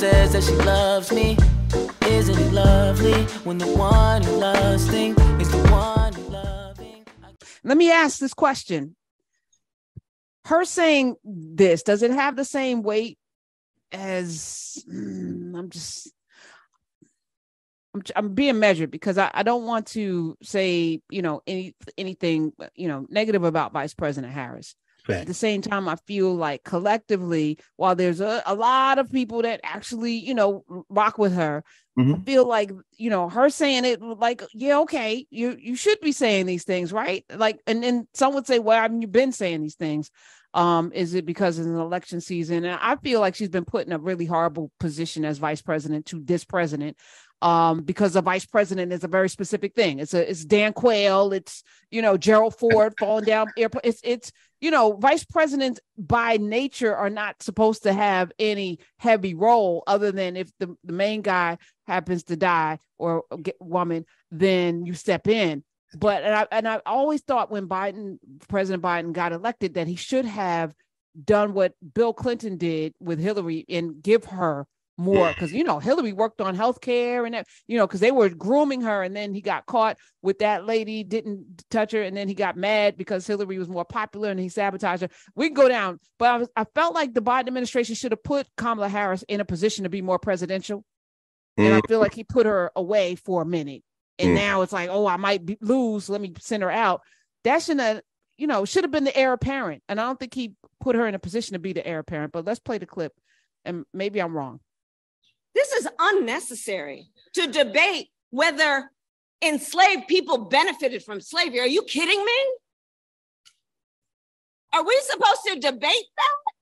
says that she loves me. Isn't it lovely when the one who loves me is the one who loving? Let me ask this question. Her saying this, does it have the same weight as mm, I'm just I'm, I'm being measured because I, I don't want to say you know any anything you know negative about Vice President Harris. At the same time, I feel like collectively, while there's a, a lot of people that actually, you know, rock with her, mm-hmm. I feel like, you know, her saying it like, yeah, okay, you you should be saying these things, right? Like, and then some would say, well, haven't you've been saying these things? Um, is it because it's an election season? And I feel like she's been put in a really horrible position as vice president to this president um, because the vice president is a very specific thing. It's a it's Dan Quayle, it's you know Gerald Ford falling down airport. It's it's you know vice presidents by nature are not supposed to have any heavy role other than if the, the main guy happens to die or get woman, then you step in. But and I and I always thought when Biden, President Biden got elected, that he should have done what Bill Clinton did with Hillary and give her more because you know Hillary worked on health care and that, you know because they were grooming her and then he got caught with that lady didn't touch her and then he got mad because Hillary was more popular and he sabotaged her. We can go down, but I, was, I felt like the Biden administration should have put Kamala Harris in a position to be more presidential, mm. and I feel like he put her away for a minute, and mm. now it's like oh I might be, lose, let me send her out. That shouldn't have, you know should have been the heir apparent, and I don't think he put her in a position to be the heir apparent. But let's play the clip, and maybe I'm wrong. This is unnecessary to debate whether enslaved people benefited from slavery. Are you kidding me? Are we supposed to debate that?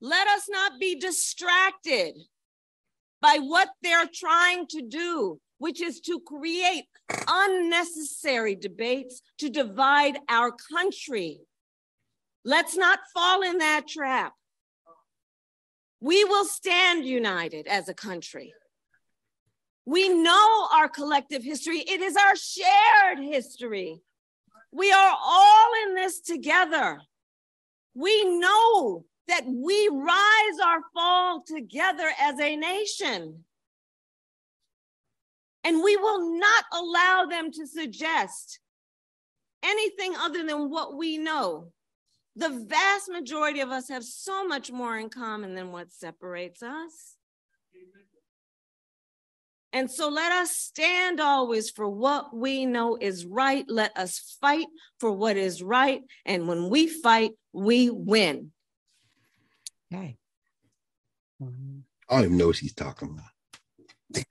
Let us not be distracted by what they're trying to do, which is to create unnecessary debates to divide our country. Let's not fall in that trap. We will stand united as a country. We know our collective history, it is our shared history. We are all in this together. We know that we rise or fall together as a nation. And we will not allow them to suggest anything other than what we know the vast majority of us have so much more in common than what separates us. And so let us stand always for what we know is right. Let us fight for what is right. And when we fight, we win. Okay. I don't even know what she's talking about.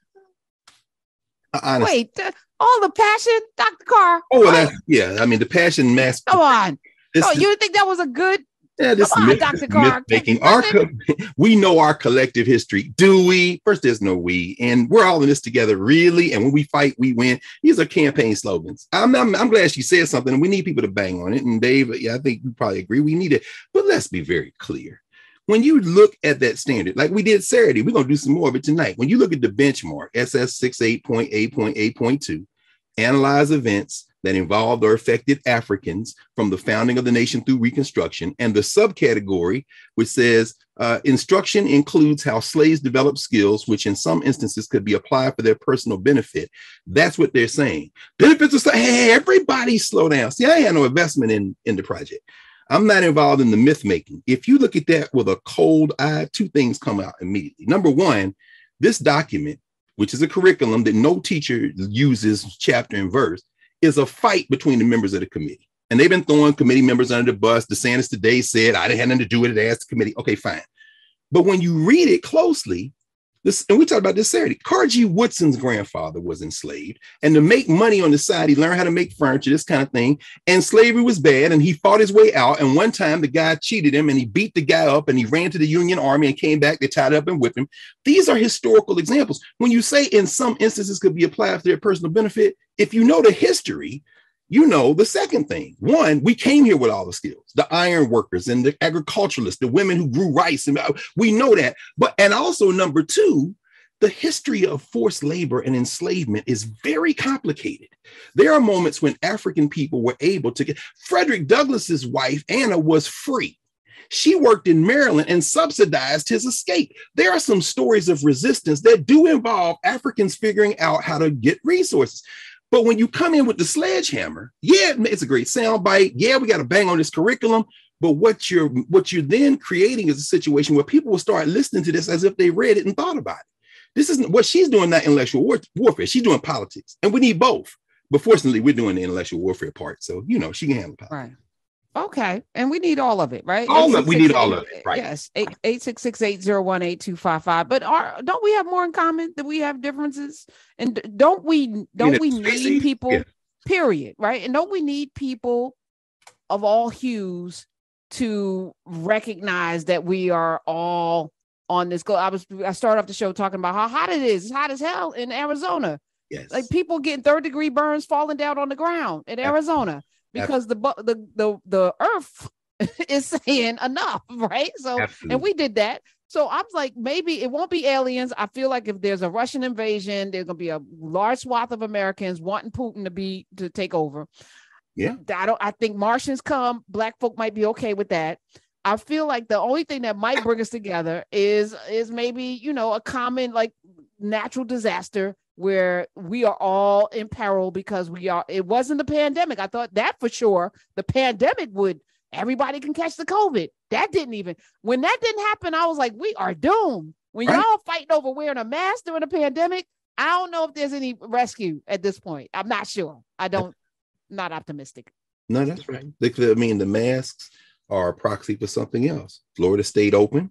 Honestly. Wait, uh, all the passion, Dr. Carr. Oh, that, yeah. I mean, the passion mask. Come on. This, oh, you think that was a good? Yeah, this Come on, myth, Dr. Carr. Myth making. Our co- we know our collective history. Do we? First, there's no we, and we're all in this together, really. And when we fight, we win. These are campaign slogans. I'm, I'm, I'm glad she said something, and we need people to bang on it. And Dave, yeah, I think you probably agree. We need it, but let's be very clear. When you look at that standard, like we did Saturday, we're gonna do some more of it tonight. When you look at the benchmark, SS 68.8.8.2, analyze events that involved or affected Africans from the founding of the nation through Reconstruction, and the subcategory, which says uh, instruction includes how slaves develop skills, which in some instances could be applied for their personal benefit. That's what they're saying. Benefits are hey, everybody slow down. See, I had no investment in, in the project. I'm not involved in the myth making. If you look at that with a cold eye, two things come out immediately. Number one, this document, which is a curriculum that no teacher uses chapter and verse, is a fight between the members of the committee. And they've been throwing committee members under the bus. DeSantis today said, I didn't have nothing to do with it. They Asked the committee. Okay, fine. But when you read it closely, this, and we talked about this Saturday. Carter G. Woodson's grandfather was enslaved, and to make money on the side, he learned how to make furniture, this kind of thing. And slavery was bad, and he fought his way out. And one time, the guy cheated him, and he beat the guy up, and he ran to the Union Army and came back. They tied up and whipped him. These are historical examples. When you say in some instances could be applied for their personal benefit, if you know the history, you know the second thing. One, we came here with all the skills, the iron workers and the agriculturalists, the women who grew rice, and uh, we know that. But and also number two, the history of forced labor and enslavement is very complicated. There are moments when African people were able to get Frederick Douglass's wife Anna was free. She worked in Maryland and subsidized his escape. There are some stories of resistance that do involve Africans figuring out how to get resources. But when you come in with the sledgehammer, yeah, it's a great soundbite. Yeah, we got to bang on this curriculum. But what you're what you're then creating is a situation where people will start listening to this as if they read it and thought about it. This isn't what she's doing, not intellectual war, warfare. She's doing politics, and we need both. But fortunately, we're doing the intellectual warfare part, so you know she can handle politics. Right. Okay, and we need all of it, right? All of we need all of it, right? Yes, eight six six eight zero one eight two five five. But are don't we have more in common? That we have differences, and don't we don't we need people? Yeah. Period, right? And don't we need people of all hues to recognize that we are all on this go. I was I started off the show talking about how hot it is. It's hot as hell in Arizona. Yes. Like people getting third degree burns falling down on the ground in Arizona because the the the the earth is saying enough, right? So Absolutely. and we did that. So I'm like, maybe it won't be aliens. I feel like if there's a Russian invasion, there's gonna be a large swath of Americans wanting Putin to be to take over. Yeah. I don't I think Martians come, black folk might be okay with that. I feel like the only thing that might bring us together is is maybe, you know, a common like natural disaster where we are all in peril because we are it wasn't the pandemic. I thought that for sure the pandemic would everybody can catch the covid. That didn't even when that didn't happen i was like we are doomed. When right. y'all fighting over wearing a mask during a pandemic i don't know if there's any rescue at this point. I'm not sure. I don't not optimistic. No that's right. I mean the masks are a proxy for something else. Florida stayed open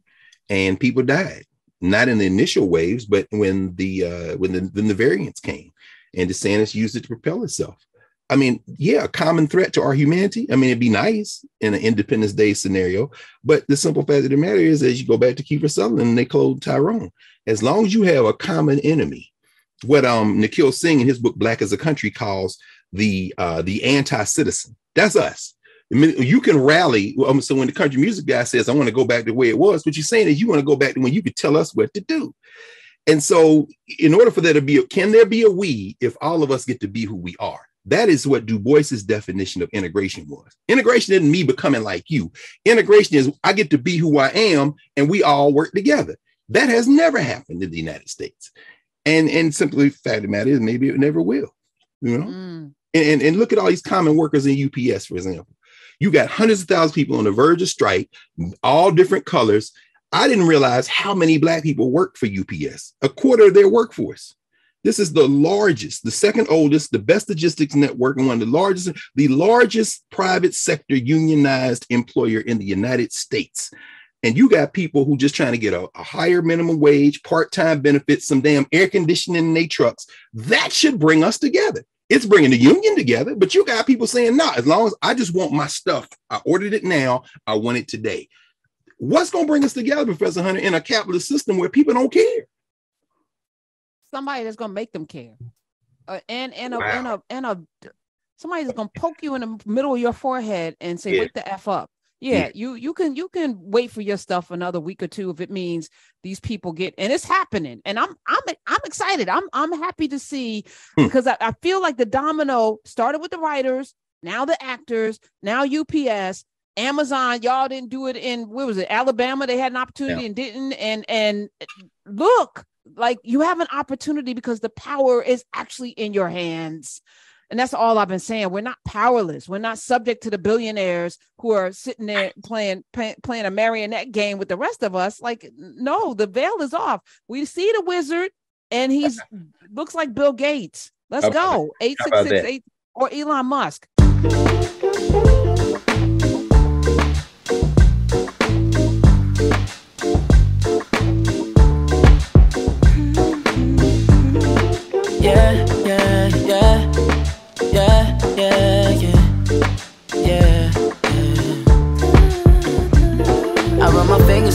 and people died not in the initial waves, but when the uh, when the, when the variants came, and DeSantis used it to propel itself. I mean, yeah, a common threat to our humanity. I mean, it'd be nice in an Independence Day scenario, but the simple fact of the matter is, as you go back to Kiefer Sutherland and they cloned Tyrone, as long as you have a common enemy, what um Nikhil Singh in his book Black Is a Country calls the uh, the anti-citizen. That's us you can rally. So when the country music guy says, I want to go back to the way it was, what you're saying is you want to go back to when you could tell us what to do. And so, in order for there to be, a, can there be a we if all of us get to be who we are? That is what Du Bois's definition of integration was. Integration isn't me becoming like you. Integration is I get to be who I am and we all work together. That has never happened in the United States. And and simply fact of the matter is maybe it never will. You know? Mm. And, and look at all these common workers in UPS, for example. You got hundreds of thousands of people on the verge of strike, all different colors. I didn't realize how many Black people work for UPS, a quarter of their workforce. This is the largest, the second oldest, the best logistics network, and one of the largest, the largest private sector unionized employer in the United States. And you got people who just trying to get a, a higher minimum wage, part-time benefits, some damn air conditioning in their trucks. That should bring us together. It's bringing the union together, but you got people saying, "No, nah, as long as I just want my stuff, I ordered it now, I want it today." What's going to bring us together, Professor Hunter, in a capitalist system where people don't care? Somebody that's going to make them care, uh, and and a, wow. and a and a somebody that's going to poke you in the middle of your forehead and say, yeah. "Wake the f up." Yeah, you you can you can wait for your stuff another week or two if it means these people get and it's happening. And i'm i'm i'm excited. I'm i'm happy to see hmm. because I, I feel like the domino started with the writers now the actors now ups amazon y'all didn't do it in where was it? Alabama they had an opportunity yeah. and didn't and and look like you have an opportunity because the power is actually in your hands and that's all I've been saying. We're not powerless. We're not subject to the billionaires who are sitting there playing pay, playing a marionette game with the rest of us. Like, no, the veil is off. We see the wizard, and he's looks like Bill Gates. Let's go. Eight six six eight or Elon Musk.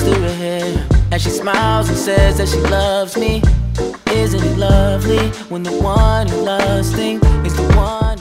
And she smiles and says that she loves me. Isn't it lovely when the one who loves things is the one?